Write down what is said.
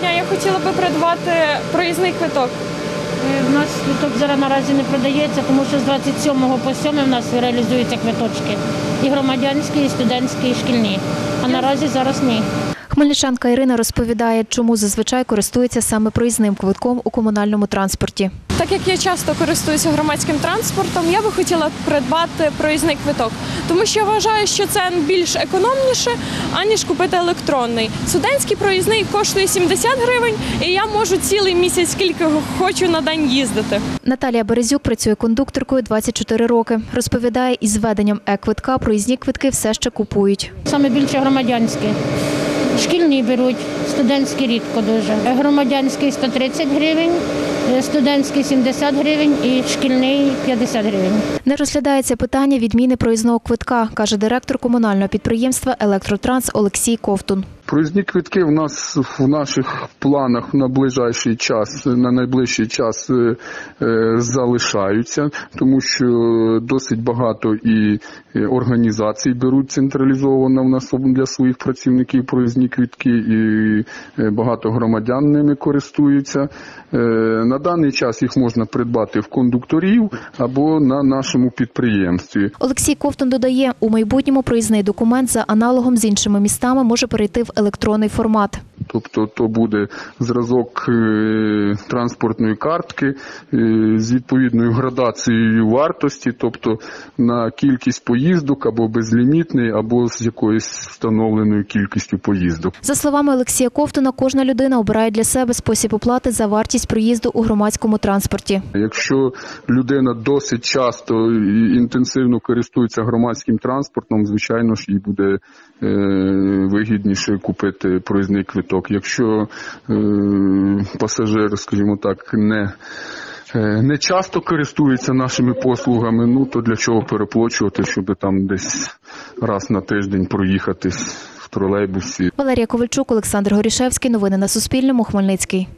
дня. Я хотіла би придбати проїзний квиток. У нас квиток зараз наразі не продається, тому що з 27 по 7 в нас реалізуються квиточки. І громадянські, і студентські, і шкільні. А наразі зараз ні. Хмельничанка Ірина розповідає, чому зазвичай користується саме проїзним квитком у комунальному транспорті. Так як я часто користуюся громадським транспортом, я би хотіла придбати проїзний квиток, тому що я вважаю, що це більш економніше, аніж купити електронний. Студентський проїзний коштує 70 гривень, і я можу цілий місяць, скільки хочу на день їздити. Наталія Березюк працює кондукторкою 24 роки. Розповідає, із введенням е-квитка проїзні квитки все ще купують. Саме більше громадянські. Шкільні беруть, студентські рідко дуже. Громадянський 130 гривень, студентський 70 гривень і шкільний 50 гривень. Не розглядається питання відміни проїзного квитка, каже директор комунального підприємства Електротранс Олексій Ковтун. Проїзні квитки в нас в наших планах на ближайший час, на найближчий час е, е, залишаються, тому що досить багато і е, організацій беруть централізовано в нас для своїх працівників проїзні квитки, і е, багато громадян ними користуються. Е, На даний час їх можна придбати в кондукторів або на нашому підприємстві. Олексій Ковтун додає, у майбутньому проїзний документ за аналогом з іншими містами може перейти в електронний формат. Тобто то буде зразок е, транспортної картки е, з відповідною градацією вартості, тобто на кількість поїздок або безлімітний, або з якоюсь встановленою кількістю поїздок. За словами Олексія Ковтуна, кожна людина обирає для себе спосіб оплати за вартість проїзду у громадському транспорті. Якщо людина досить часто і інтенсивно користується громадським транспортом, звичайно ж їй буде е, вигідніше купити проїзний квиток. Якщо е, пасажир, скажімо так, не е, не часто користується нашими послугами, ну то для чого переплачувати, щоб там десь раз на тиждень проїхатись в тролейбусі. Валерія Ковальчук, Олександр Горішевський. Новини на Суспільному. Хмельницький.